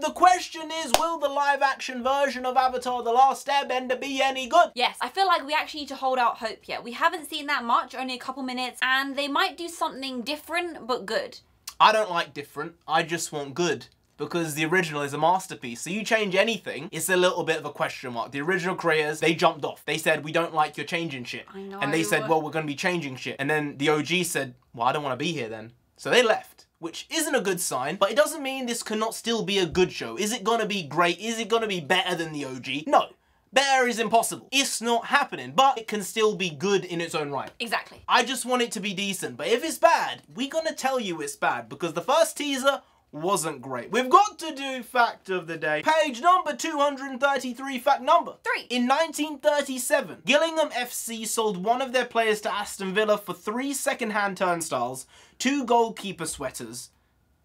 The question is, will the live action version of Avatar The Last Airbender be any good? Yes, I feel like we actually need to hold out hope yet. We haven't seen that much, only a couple minutes, and they might do something different but good. I don't like different, I just want good. Because the original is a masterpiece. So you change anything, it's a little bit of a question mark. The original creators, they jumped off. They said, we don't like your changing shit. I know. And they said, well, we're going to be changing shit. And then the OG said, well, I don't want to be here then. So they left which isn't a good sign, but it doesn't mean this cannot still be a good show. Is it gonna be great? Is it gonna be better than the OG? No. Better is impossible. It's not happening, but it can still be good in its own right. Exactly. I just want it to be decent, but if it's bad, we're gonna tell you it's bad because the first teaser wasn't great. We've got to do fact of the day. Page number 233, fact number three. In 1937, Gillingham FC sold one of their players to Aston Villa for three second-hand turnstiles, two goalkeeper sweaters,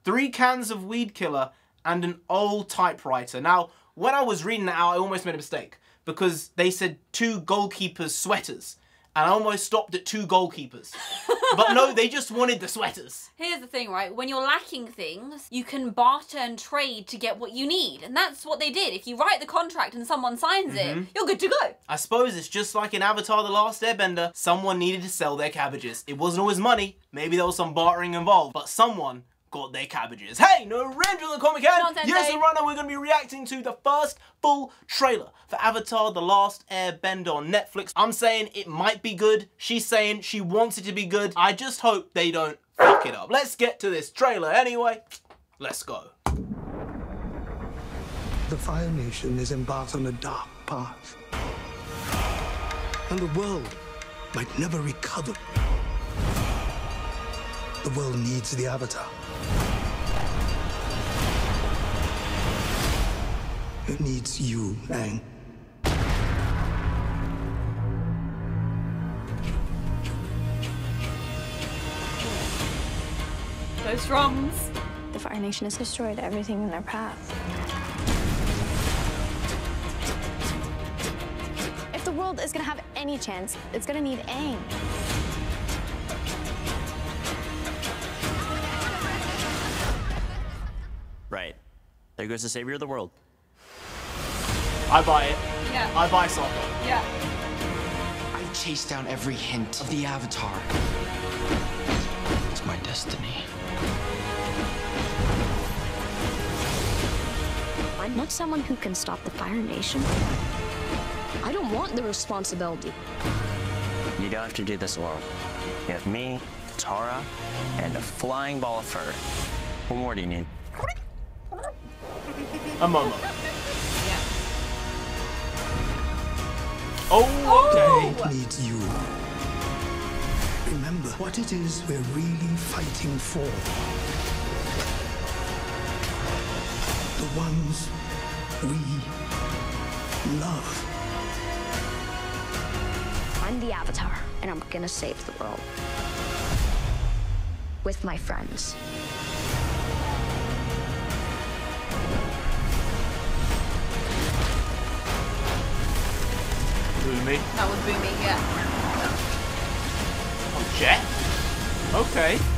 three cans of weed killer, and an old typewriter. Now, when I was reading that out, I almost made a mistake because they said two goalkeepers sweaters and I almost stopped at two goalkeepers. but no, they just wanted the sweaters. Here's the thing, right? When you're lacking things, you can barter and trade to get what you need. And that's what they did. If you write the contract and someone signs mm -hmm. it, mm-hmm. you're good to go. I suppose it's just like in Avatar The Last Airbender, someone needed to sell their cabbages. It wasn't always money, maybe there was some bartering involved, but someone got their cabbages. Hey, Narendra the Comic Can. Yes, and right now we're going to be reacting to the first full trailer for Avatar The Last Airbender on Netflix. I'm saying it might be good. She's saying she wants it to be good. I just hope they don't fuck it up. Let's get to this trailer anyway. Let's go. The Fire Nation is embarked on a dark path. And the world might never recover. The world needs the Avatar. Needs you, Aang. Those drums. The Fire Nation has destroyed everything in their path. If the world is gonna have any chance, it's gonna need Aang. Right. There goes the savior of the world. I buy it. Yeah. I buy Sokka. Yeah. I chased down every hint of the Avatar. It's my destiny. I'm not someone who can stop the Fire Nation. I don't want the responsibility. You don't have to do this alone. You have me, Katara, and a flying ball of fur. What more do you need? A moment. Oh, okay. Oh. It needs you. Remember what it is we're really fighting for. The ones we love. I'm the Avatar, and I'm gonna save the world. With my friends. Bumi. That was Bumi, yeah. Oh, Jet? Okay.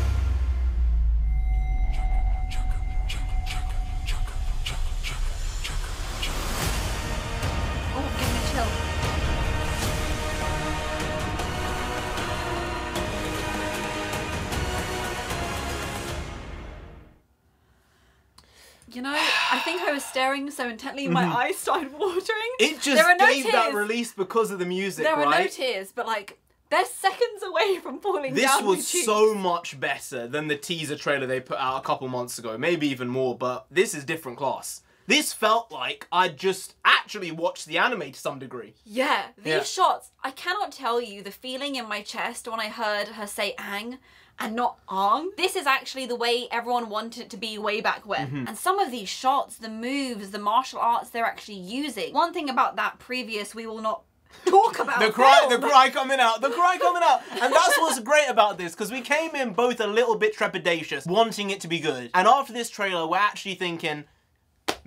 Staring so intently, my mm -hmm. eyes started watering. It just there no gave tears. that release because of the music, There right? are no tears, but like, they're seconds away from falling this down. This was so much better than the teaser trailer they put out a couple months ago, maybe even more, but this is different class. This felt like I'd just actually watched the anime to some degree. Yeah, these yeah. shots, I cannot tell you the feeling in my chest when I heard her say Aang and not Aang. This is actually the way everyone wanted it to be way back when. Mm -hmm. And some of these shots, the moves, the martial arts they're actually using. One thing about that previous we will not talk about the cry film. the cry coming out the cry coming out and that's what's great about this because we came in both a little bit trepidatious wanting it to be good and after this trailer we're actually thinking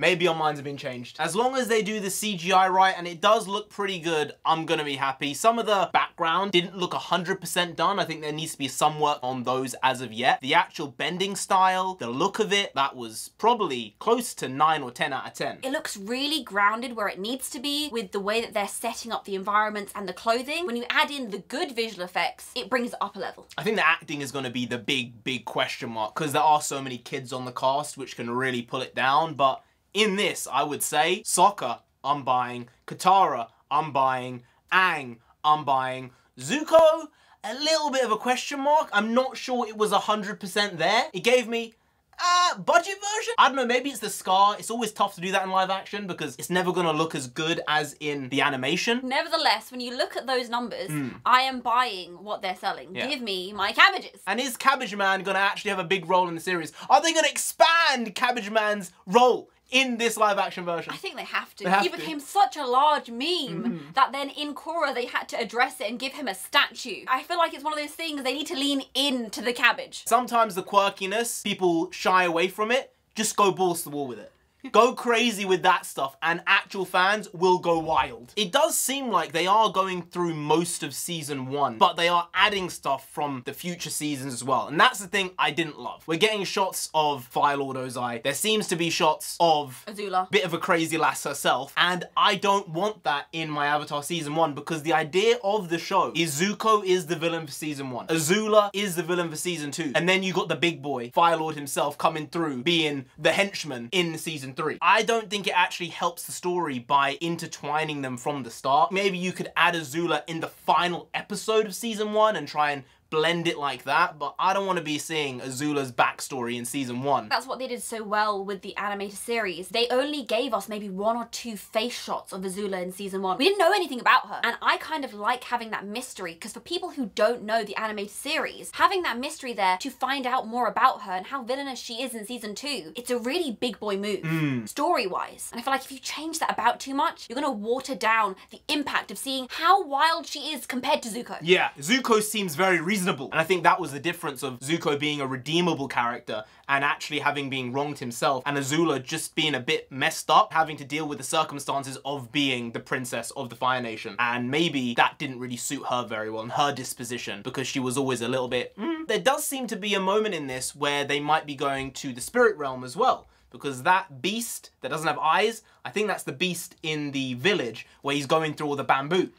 maybe our minds have been changed. As long as they do the CGI right and it does look pretty good, I'm gonna be happy. Some of the background didn't look 100% done. I think there needs to be some work on those as of yet. The actual bending style, the look of it, that was probably close to 9 or 10 out of 10. It looks really grounded where it needs to be with the way that they're setting up the environments and the clothing. When you add in the good visual effects, it brings it up a level. I think the acting is going to be the big, big question mark because there are so many kids on the cast which can really pull it down. But in this, I would say Sokka, I'm buying. Katara, I'm buying. Aang, I'm buying. Zuko, a little bit of a question mark. I'm not sure it was 100% there. It gave me uh, budget version? I don't know, maybe it's the scar. It's always tough to do that in live action because it's never gonna look as good as in the animation. Nevertheless, when you look at those numbers, mm. I am buying what they're selling. Yeah. Give me my cabbages. And is Cabbage Man gonna actually have a big role in the series? Are they gonna expand Cabbage Man's role in this live action version. I think they have to. They have he became such a large meme mm. that then in Korra they had to address it and give him a statue. I feel like it's one of those things they need to lean into the cabbage. Sometimes the quirkiness, people shy away from it. Just go balls to the wall with it. Go crazy with that stuff and actual fans will go wild. It does seem like they are going through most of season one, but they are adding stuff from the future seasons as well. And that's the thing I didn't love. We're getting shots of Fire Lord Ozai. There seems to be shots of Azula. Bit of a crazy lass herself. And I don't want that in my Avatar season one because the idea of the show is Zuko is the villain for season one. Azula is the villain for season two. And then you got the big boy, Fire Lord himself, coming through being the henchman in season season three. I don't think it actually helps the story by intertwining them from the start. Maybe you could add Azula in the final episode of season one and try and blend it like that, but I don't want to be seeing Azula's backstory in season one. That's what they did so well with the animated series. They only gave us maybe one or two face shots of Azula in season one. We didn't know anything about her, and I kind of like having that mystery, because for people who don't know the animated series, having that mystery there to find out more about her and how villainous she is in season two, it's a really big boy move, mm. story-wise. And I feel like if you change that about too much, you're gonna water down the impact of seeing how wild she is compared to Zuko. Yeah, Zuko seems very reasonable reasonable. And I think that was the difference of Zuko being a redeemable character and actually having been wronged himself and Azula just being a bit messed up, having to deal with the circumstances of being the princess of the Fire Nation. And maybe that didn't really suit her very well and her disposition because she was always a little bit, mm. There does seem to be a moment in this where they might be going to the spirit realm as well because that beast that doesn't have eyes, I think that's the beast in the village where he's going through all the bamboo.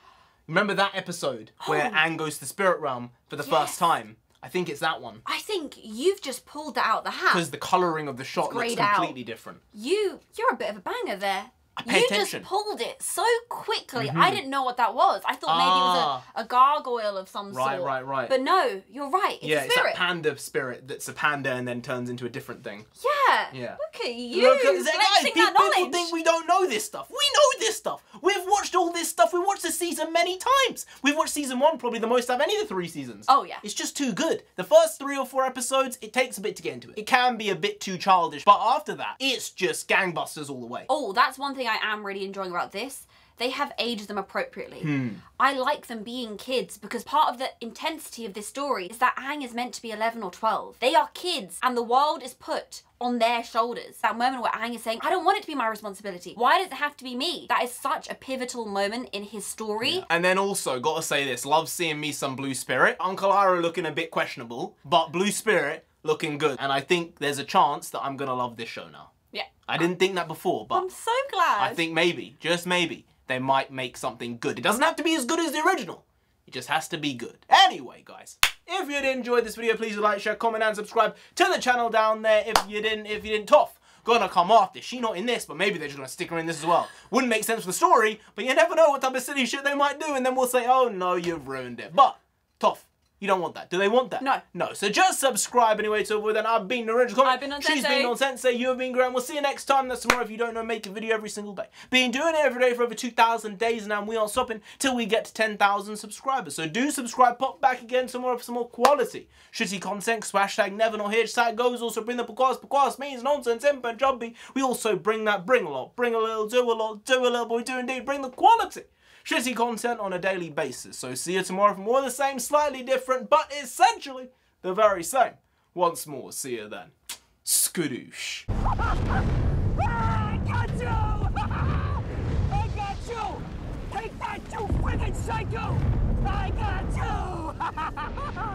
Remember that episode where oh. Aang goes to the spirit realm for the yes. first time? I think it's that one. I think you've just pulled that out the hat. Because the colouring of the shot looks completely out. different. You, you're a bit of a banger there. You attention. just pulled it so quickly. Mm -hmm. I didn't know what that was. I thought ah. maybe it was a, ah. a gargoyle of some right, sort. Right, right, right. But no, you're right. It's yeah, it's that panda spirit that's a panda and then turns into a different thing. Yeah. Yeah. Look at you. Look at that, guys, people, people think we don't know this stuff. We know this stuff. We've watched all this stuff. We've watched the season many times. We've watched season one probably the most out of any of the three seasons. Oh yeah. It's just too good. The first three or four episodes, it takes a bit to get into it. It can be a bit too childish, but after that, it's just gangbusters all the way. Oh, that's one thing I am really enjoying about this, they have aged them appropriately. Hmm. I like them being kids because part of the intensity of this story is that Aang is meant to be 11 or 12. They are kids and the world is put on their shoulders. That moment where Aang is saying, I don't want it to be my responsibility. Why does it have to be me? That is such a pivotal moment in his story. Yeah. And then also, gotta say this, love seeing me some Blue Spirit. Uncle Iroh looking a bit questionable, but Blue Spirit looking good. And I think there's a chance that I'm gonna love this show now. Yeah. I didn't think that before, but I'm so glad. I think maybe, just maybe, they might make something good. It doesn't have to be as good as the original. It just has to be good. Anyway, guys, if you did enjoy this video, please like, share, comment, and subscribe to the channel down there. If you didn't, if you didn't, tough gonna come after. She not in this, but maybe they're just gonna stick her in this as well. Wouldn't make sense for the story, but you never know what type of silly shit they might do, and then we'll say, oh no, you've ruined it. But, tough. You don't want that. Do they want that? No. No. So just subscribe anyway to avoid that. I've been Original Comic. I've been on She's been Nonsensei. You have been Graham. We'll see you next time. That's tomorrow. If you don't know, make a video every single day. Been doing it every day for over 2,000 days now, and we aren't stopping till we get to 10,000 subscribers. So do subscribe. Pop back again tomorrow for some more quality. Shitty content. Hashtag never not here. Side goes. Also bring the pukwas. Pukwas means nonsense in Punjabi. We also bring that. Bring a lot. Bring a little. Do a lot. Do a little. Boy, do indeed. Bring the quality shitty content on a daily basis. So see you tomorrow for more of the same, slightly different, but essentially the very same. Once more, see you then. Skadoosh. you! I got you! Take that, you friggin' psycho! I got you!